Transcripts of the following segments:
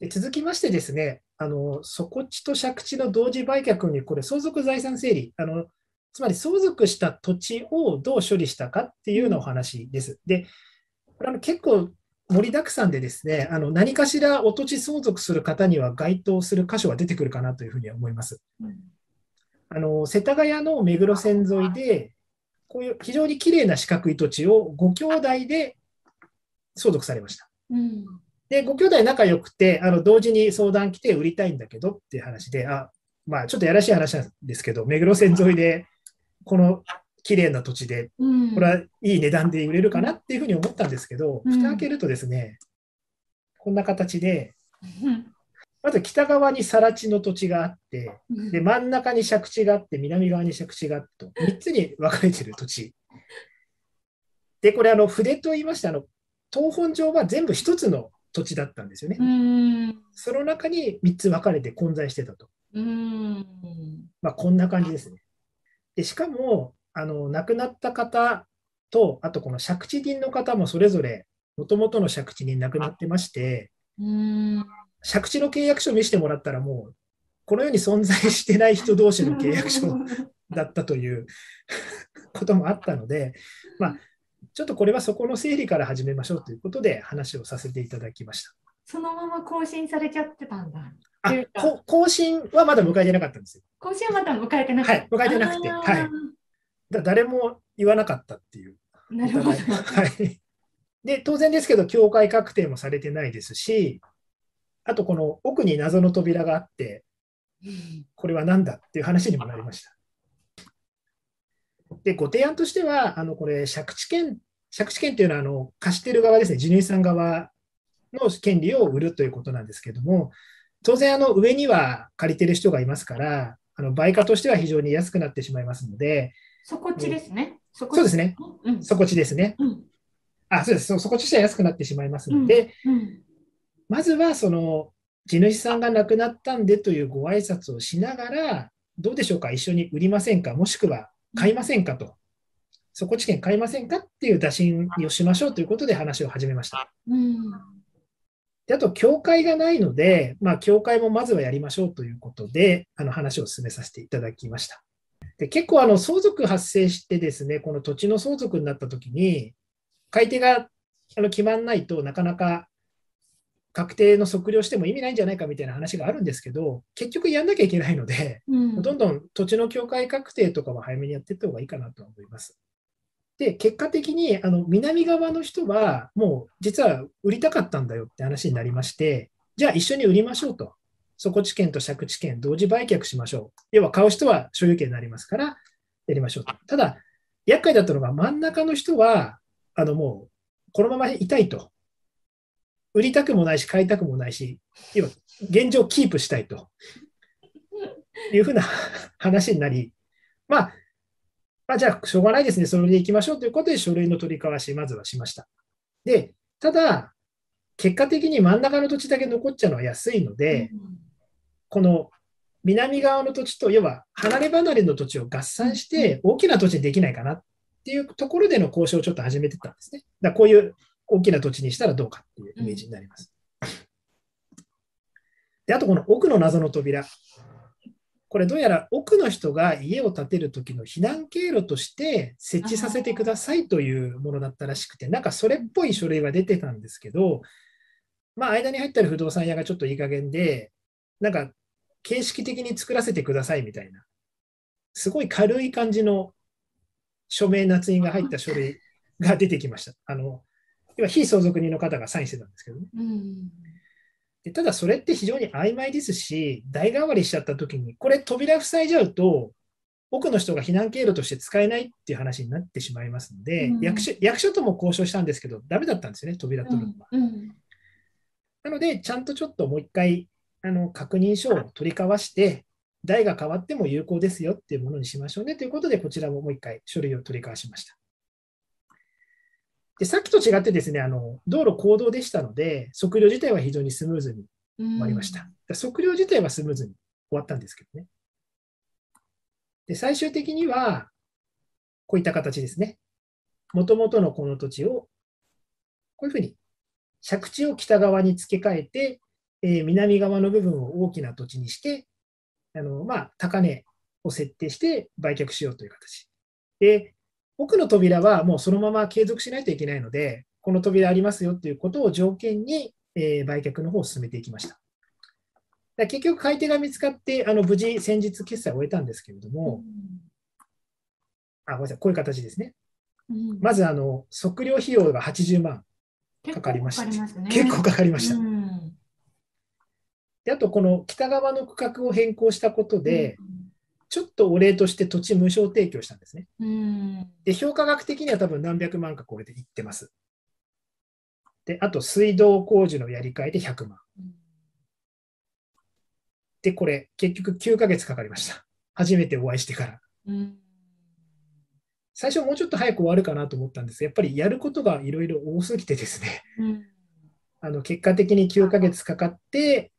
で続きましてですね、あの底地と借地の同時売却に、これ、相続財産整理あの、つまり相続した土地をどう処理したかっていうようなお話です。で、これあの結構盛りだくさんでですね、あの何かしらお土地相続する方には該当する箇所が出てくるかなというふうに思います。うん、あの世田谷の目黒線沿いで、こういう非常にきれいな四角い土地をご兄弟で相続されました。うんで、ご兄弟仲良くて、あの同時に相談来て売りたいんだけどっていう話で、あまあ、ちょっとやらしい話なんですけど、目黒線沿いで、この綺麗な土地で、これはいい値段で売れるかなっていうふうに思ったんですけど、うん、蓋開けるとですね、こんな形で、まず北側に更地の土地があって、で真ん中に借地があって、南側に借地があってと、3つに分かれている土地。で、これ、あの筆と言いまして、あの東本上は全部1つの土地だったんですよね。その中に3つ分かれて混在してたと。まあ、こんな感じですね。でしかも、あの亡くなった方と、あとこの借地人の方もそれぞれ、もともとの借地人亡くなってまして、借地の契約書を見せてもらったら、もう、この世に存在してない人同士の契約書だったという こともあったので、まあ、ちょっとこれはそこの整理から始めましょうということで話をさせていただきました。そのまま更新されちゃってたんだ。あ更新はまだ迎えてなかったんですよ。更新はまだ迎えてなかった。はい、迎えてなくて、はい。だ誰も言わなかったっていう。なるほど。はい。で、当然ですけど、境界確定もされてないですし、あとこの奥に謎の扉があって、これは何だっていう話にもなりました。で、ご提案としては、あのこれ、借地権、借地権というのはあの貸してる側ですね、地主さん側の権利を売るということなんですけども、当然、あの上には借りてる人がいますから、あの売価としては非常に安くなってしまいますので、底地ですね。そうですね。うん、底地ですね。うん、あ、そうです。底地としては安くなってしまいますので、うん、まずはその地主さんが亡くなったんでというご挨拶をしながら、どうでしょうか、一緒に売りませんか、もしくは買いませんか？と、底地権買いませんかっていう打診をしましょうということで話を始めました。であと、教会がないので、まあ、教会もまずはやりましょうということで、あの話を進めさせていただきました。で結構あの相続発生してですね、この土地の相続になったときに、買い手があの決まらないとなかなか確定の測量しても意味ないんじゃないかみたいな話があるんですけど、結局やんなきゃいけないので、うん、どんどん土地の境界確定とかは早めにやっていった方がいいかなと思います。で、結果的にあの南側の人は、もう実は売りたかったんだよって話になりまして、じゃあ一緒に売りましょうと。底地権と借地権同時売却しましょう。要は買う人は所有権になりますから、やりましょうと。ただ、厄介だったのが真ん中の人は、あのもう、このままいたいと。売りたくもないし、買いたくもないし、要は現状キープしたいというふうな話になり、まあ、まあ、じゃあ、しょうがないですね、それでいきましょうということで書類の取り交わし、まずはしました。で、ただ、結果的に真ん中の土地だけ残っちゃうのは安いので、うんこの南側の土地と、要は離れ離れの土地を合算して大きな土地にできないかなっていうところでの交渉をちょっと始めてたんですね。だこういう大きな土地にしたらどうかっていうイメージになります。で、あとこの奥の謎の扉。これどうやら奥の人が家を建てる時の避難経路として設置させてくださいというものだったらしくて、なんかそれっぽい書類が出てたんですけど、まあ間に入ってる不動産屋がちょっといい加減で、なんか形式的に作らせてくださいみたいな、すごい軽い感じの署名、捺印が入った書類が出てきました。あの要は非相続人の方がサインしてたんですけどね。うんでただ、それって非常に曖昧ですし、代替わりしちゃったときに、これ、扉塞いじゃうと、多くの人が避難経路として使えないっていう話になってしまいますので、うん、役所役所とも交渉したんですけど、だめだったんですよね、扉取るのは。うんうん、なので、ちゃんとちょっともう一回あの確認書を取り交わして、代が変わっても有効ですよっていうものにしましょうねということで、こちらももう一回書類を取り交わしました。でさっきと違ってですね、あの道路公道でしたので、測量自体は非常にスムーズに終わりました。測量自体はスムーズに終わったんですけどね。で最終的には、こういった形ですね。もともとのこの土地を、こういうふうに借地を北側に付け替えて、えー、南側の部分を大きな土地にして、あのまあ、高値を設定して売却しようという形。で、奥の扉はもうそのまま継続しないといけないので、この扉ありますよということを条件に、えー、売却の方を進めていきました。結局、買い手が見つかって、あの無事、先日決済を終えたんですけれども、あ、ごめんなさい、こういう形ですね。まず、あの測量費用が80万かかりました。結構かかりました。であと、この北側の区画を変更したことで、ちょっとお礼として土地無償提供したんですね。で、評価額的には多分何百万かこれでいってます。で、あと水道工事のやり替えで100万。で、これ、結局9ヶ月かかりました。初めてお会いしてから。最初もうちょっと早く終わるかなと思ったんですやっぱりやることがいろいろ多すぎてですね、あの結果的に9ヶ月かかって、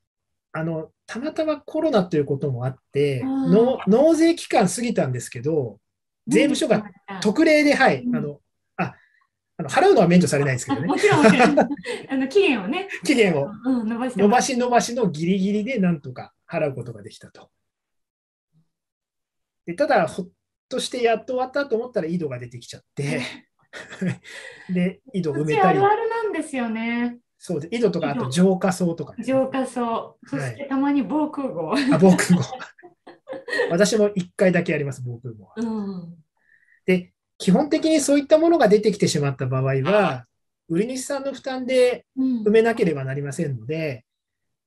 あのたまたまコロナということもあって、納税期間過ぎたんですけど、税務署が特例で、はい、あのああの払うのは免除されないですけどね。もちろん、もちろん あの期限をね。期限を、うん、伸ばし伸ばし伸ばしのギリギリでなんとか払うことができたと。でただ、ほっとしてやっと終わったと思ったら井戸が出てきちゃって、で、井戸埋めたり。あるあるなんですよね。そうで、井戸とか、あと浄化層とか、ね、浄化層。そしてたまに防空壕。あ、防空壕。私も1回だけやります、防空壕は。うん、で、基本的にそういったものが出てきてしまった場合は、売り主さんの負担で埋めなければなりませんので、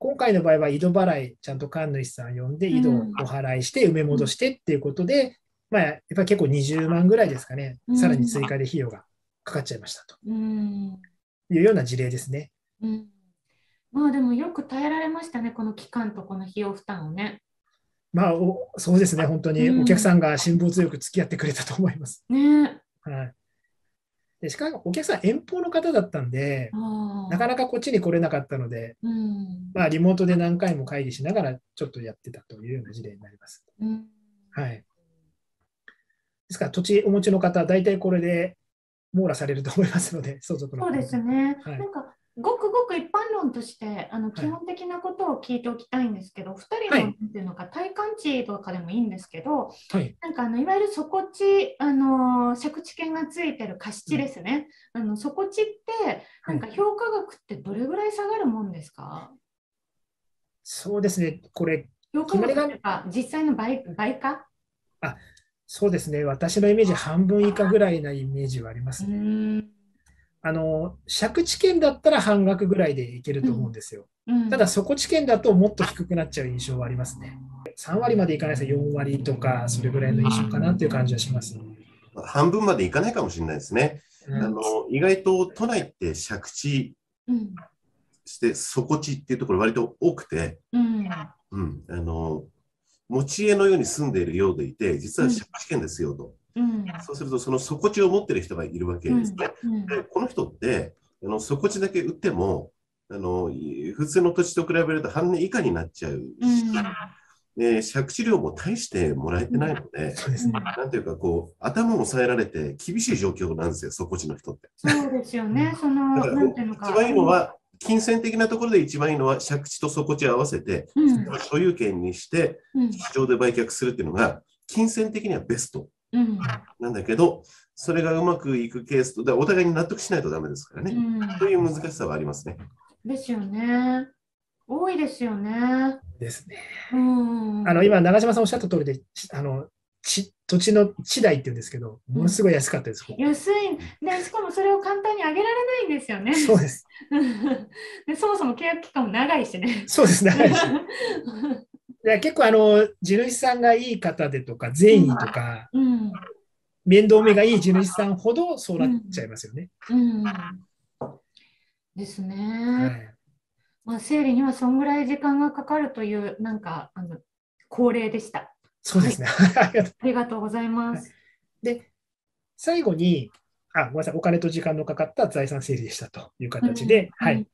うん、今回の場合は井戸払い、ちゃんと神主さん呼んで、井戸をお払いして埋め戻してっていうことで、うん、まあ、やっぱり結構20万ぐらいですかね、さらに追加で費用がかかっちゃいましたと。いうような事例ですね。うん、まあでもよく耐えられましたね、この期間とこの費用負担をね。まあ、そうですね、本当にお客さんが辛抱強く付き合ってくれたと思います。ね。はい、でしかもお客さん遠方の方だったんで、なかなかこっちに来れなかったので、うん、まあ、リモートで何回も会議しながらちょっとやってたというような事例になります。うん、はい、ですから、土地お持ちの方、大体これで網羅されると思いますので、相続の。そうですね、はい、なんかごくごく一般論としてあの基本的なことを聞いておきたいんですけど、はい、2人のっていうのか体感値とかでもいいんですけど、はい、なんかあのいわゆる底地あの借地権がついてる貸地ですね、うん、あの底地ってなんか評価額ってどれぐらい下がるもんですか、そうですね。これ評価額が実際の倍倍か？あそうですね。私のイメージ半分以下ぐらいなイメージはありますね。あの借地権だったら半額ぐらいでいけると思うんですよ。うんうん、ただ、底地権だともっと低くなっちゃう印象はありますね。3割までいかないです4割とか、それぐらいの印象かなっていう感じはします。半分までいかないかもしれないですね。うん、あの意外と都内って借地して底地っていうところ割と多くて、うんあの持ち家のように住んでいるようでいて、実は借地権ですよと。うん、そうすると、その底地を持ってる人がいるわけですね。うん、でこの人って、あの底地だけ売ってもあの、普通の土地と比べると半値以下になっちゃうし、で借地料も大してもらえてないので、うんなんていうかこう、頭を抑えられて厳しい状況なんですよ、底地の人って。そうですよね、その、だから一番いいのは、金銭的なところで一番いいのは、借地と底地を合わせて、うん、所有権にして、市場で売却するっていうのが、金銭的にはベストなんだけど、それがうまくいくケースと、お互いに納得しないとダメですからね。という難しさはありますね。ですよね。多いですよね。ですね。うん、あの今、長嶋さんおっしゃった通りで、あのち土地の地代って言うんですけど、ものすごい安かったです。うん、安いで、しかもそれを簡単に上げられないんですよね。そうです でそもそも契約期間も長いしね。そうです、長いし。で結構あの、地主さんがいい方でとか、善意とか、うん、面倒見がいい地主さんほどそうなっちゃいますよね。うん、ですね。はいまあ、整理にはそんぐらい時間がかかるという、なんか、あの恒例でした。そうですね。はい、ありがとうございます。で、最後に、あ、ごめんなさい、お金と時間のかかった財産整理でしたという形で、うん、はい、